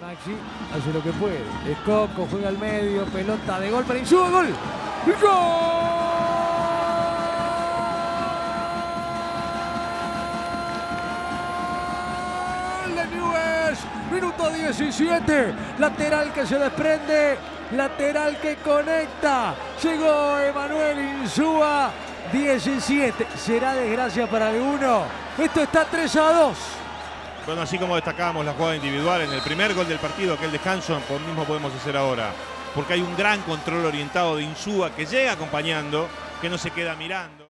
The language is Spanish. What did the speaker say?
Maxi hace lo que puede. Escoco juega al medio, pelota de gol para Insúa, gol. ¡Gol! minuto 17, lateral que se desprende, lateral que conecta. Llegó Emanuel Insúa, 17. ¿Será desgracia para alguno? Esto está 3 a 2. Bueno, así como destacábamos la jugada individual en el primer gol del partido, aquel descanso, por mismo podemos hacer ahora. Porque hay un gran control orientado de Insúa que llega acompañando, que no se queda mirando.